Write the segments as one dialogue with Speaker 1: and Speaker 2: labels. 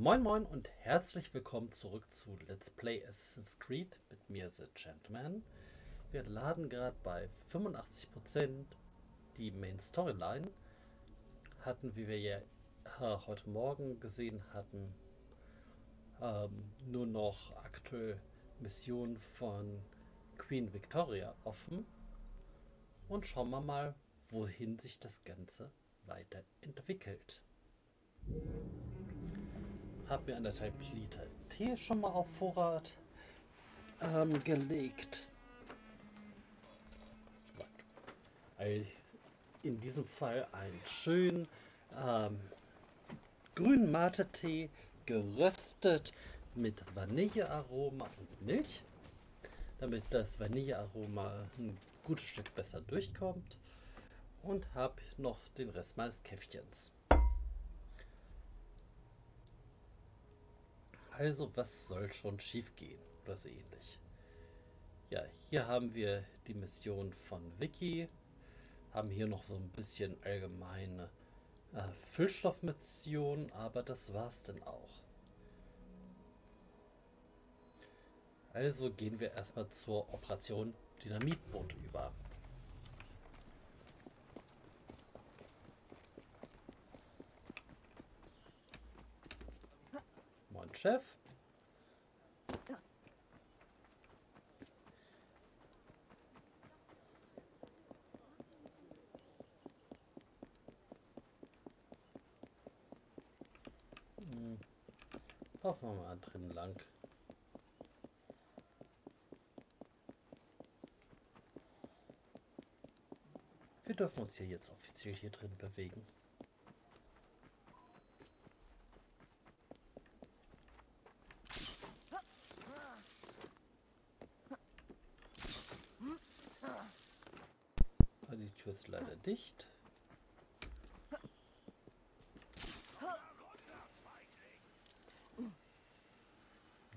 Speaker 1: Moin Moin und herzlich willkommen zurück zu Let's Play Assassin's Creed mit mir, The Gentleman. Wir laden gerade bei 85% die Main Storyline. Hatten, wie wir ja äh, heute Morgen gesehen hatten, ähm, nur noch aktuell Missionen von Queen Victoria offen. Und schauen wir mal, wohin sich das Ganze weiterentwickelt. Hab mir anderthalb Liter Tee schon mal auf Vorrat ähm, gelegt. Also in diesem Fall einen schönen ähm, grünen Mate-Tee, geröstet mit Vanillearoma und Milch, damit das Vanillearoma ein gutes Stück besser durchkommt und habe noch den Rest meines Käffchens. Also was soll schon schief gehen oder so ähnlich. Ja, hier haben wir die Mission von Vicky, haben hier noch so ein bisschen allgemeine äh, Füllstoffmission, aber das war's dann auch. Also gehen wir erstmal zur Operation Dynamitboot über. Moin Chef. Hm. Laufen wir mal drin lang. Wir dürfen uns hier jetzt offiziell hier drin bewegen. Die Tür ist leider dicht.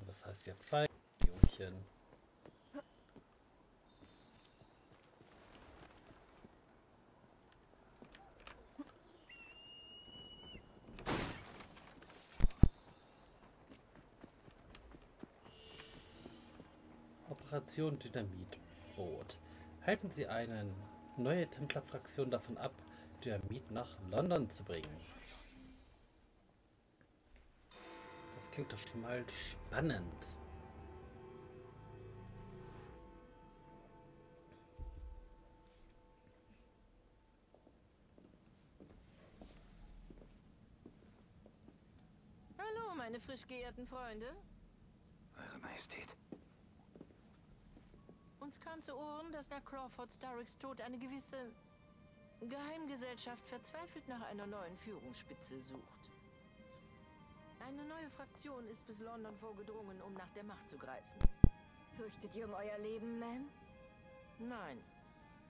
Speaker 1: Was heißt ja Fein, Jungchen? Operation Dynamitboot. Halten Sie eine neue Templerfraktion davon ab, Dynamit nach London zu bringen. Das klingt doch schon mal spannend.
Speaker 2: Hallo, meine frisch geehrten Freunde.
Speaker 3: Eure Majestät.
Speaker 2: Uns kam zu Ohren, dass nach Crawford Starricks Tod eine gewisse Geheimgesellschaft verzweifelt nach einer neuen Führungsspitze sucht. Eine neue Fraktion ist bis London vorgedrungen, um nach der Macht zu greifen.
Speaker 4: Fürchtet ihr um euer Leben, Ma'am?
Speaker 2: Nein.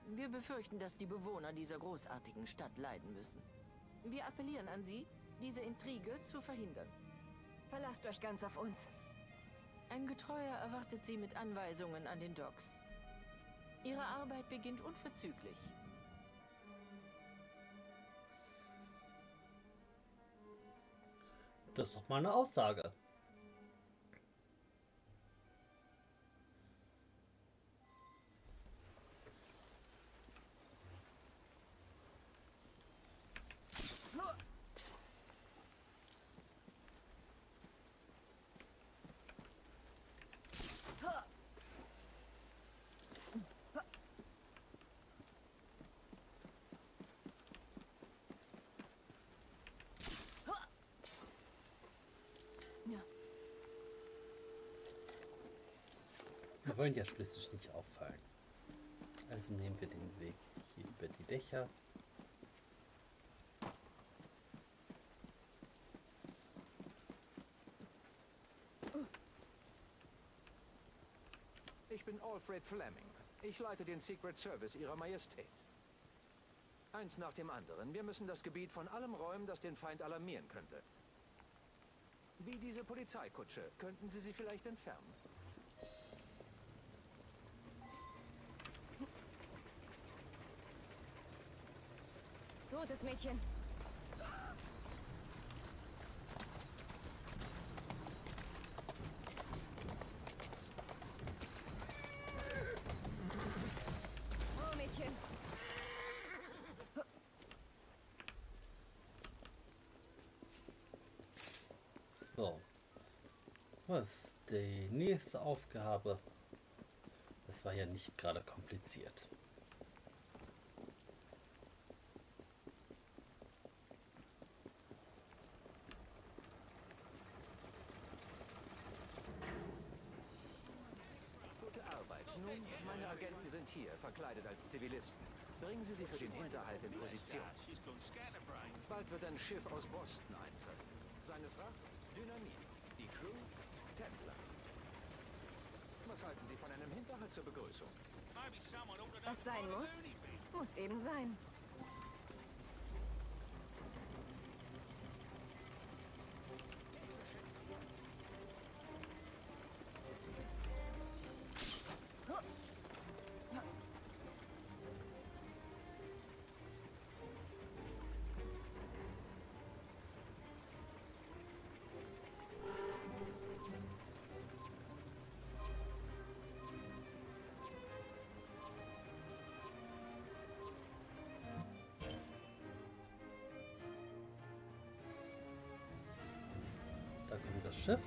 Speaker 2: Wir befürchten, dass die Bewohner dieser großartigen Stadt leiden müssen. Wir appellieren an Sie, diese Intrige zu verhindern.
Speaker 4: Verlasst euch ganz auf uns.
Speaker 2: Ein Getreuer erwartet Sie mit Anweisungen an den Docks. Ihre Arbeit beginnt unverzüglich.
Speaker 1: Das ist doch mal eine Aussage.
Speaker 2: Ja.
Speaker 1: Wir wollen ja schließlich nicht auffallen. Also nehmen wir den Weg hier über die Dächer.
Speaker 3: Ich bin Alfred Fleming. Ich leite den Secret Service Ihrer Majestät. Eins nach dem anderen. Wir müssen das Gebiet von allem räumen, das den Feind alarmieren könnte. Wie diese Polizeikutsche. Könnten Sie sie vielleicht entfernen?
Speaker 4: totes oh, Mädchen.
Speaker 1: So. Was ist die nächste Aufgabe? Das war ja nicht gerade kompliziert.
Speaker 3: Nun, meine Agenten sind hier, verkleidet als Zivilisten. Bringen Sie sie für den Hinterhalt in Position. Bald wird ein Schiff aus Boston eintreffen. Seine Fracht? Dynamit. Die Crew? Templer. Was halten Sie von einem Hinterhalt zur Begrüßung?
Speaker 4: Was sein muss, muss eben sein.
Speaker 1: Schiff.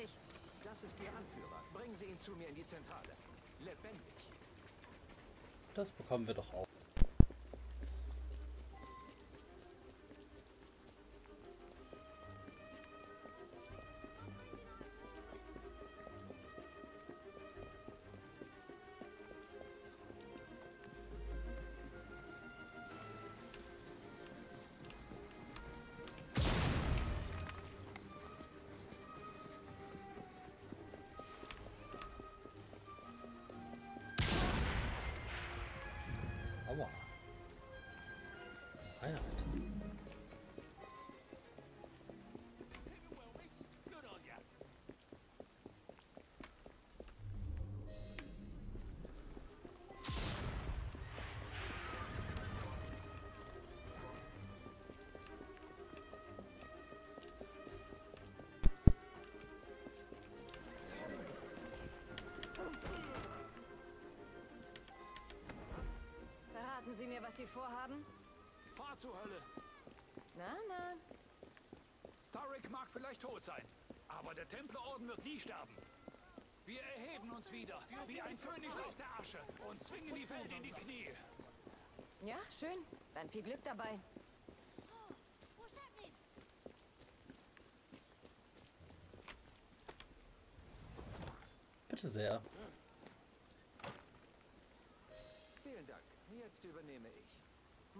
Speaker 4: Fertig.
Speaker 3: Das ist Ihr Anführer. Bringen Sie ihn zu mir in die Zentrale. Lebendig.
Speaker 1: Das bekommen wir doch auch.
Speaker 4: Verraten Sie mir, was Sie vorhaben?
Speaker 3: Fahr zur Hölle.
Speaker 4: Na, na.
Speaker 5: Starrick mag vielleicht tot sein, aber der Templerorden wird nie sterben. Wir erheben uns wieder, wie ein Phönix aus der Asche, und zwingen die Welt in die Knie.
Speaker 4: Ja, schön. Dann viel Glück dabei.
Speaker 1: Bitte sehr.
Speaker 3: Vielen Dank. Jetzt übernehme ich.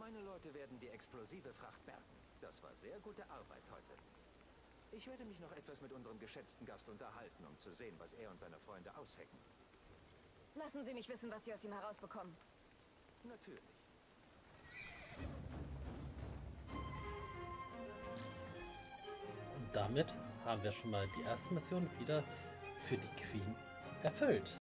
Speaker 3: Meine Leute werden die explosive Fracht bergen. Das war sehr gute Arbeit heute. Ich werde mich noch etwas mit unserem geschätzten Gast unterhalten, um zu sehen, was er und seine Freunde aushecken.
Speaker 4: Lassen Sie mich wissen, was Sie aus ihm herausbekommen.
Speaker 3: Natürlich.
Speaker 1: Und damit haben wir schon mal die erste Mission wieder für die Queen erfüllt.